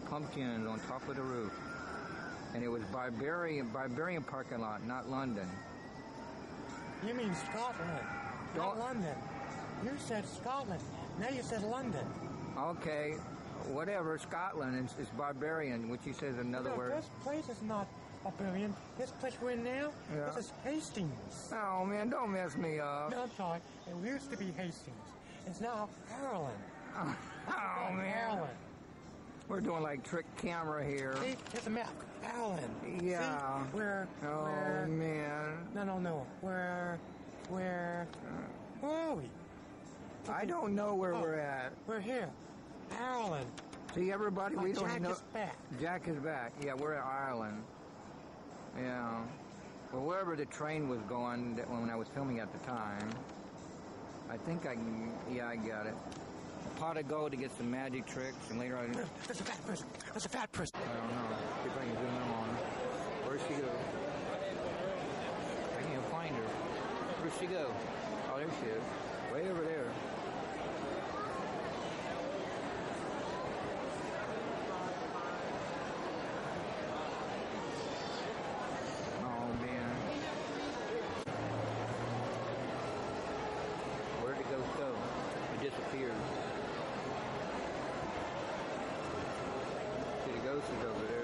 the pumpkins on top of the roof. And it was Barbarian Barbarian parking lot, not London. You mean Scotland, not Don't- London. You said Scotland. Now you said London. Okay, whatever. Scotland is, is Barbarian, which he says another no, word. this place is not a billion. This place we're in now, Yeah. this is Hastings. Oh man, don't mess me up. No, I'm sorry. It used to be Hastings. It's now Harlan. Oh man, Harlan. We're doing like trick camera here. See, it's a map. Harlan. Yeah. See, we're, Oh we're, man, no, no, no. We're, we're, where are we? I don't know where Oh. we're at. We're here. Harlan. See, everybody, oh, we Oh, don't Jack know. is back. Jack is back. Yeah, we're at Ireland. Yeah. Well, wherever the train was going when I was filming at the time, I think I, can- yeah, I got it. Pot of gold to get some magic tricks, and later I, I don't know. That's a fat person. That's a fat person. See if I can zoom in on her. Where'd she go? I can't find her. Where'd she go? Oh, there she is. Way over there. Oh man. Where'd the ghost go? It disappeared. See, the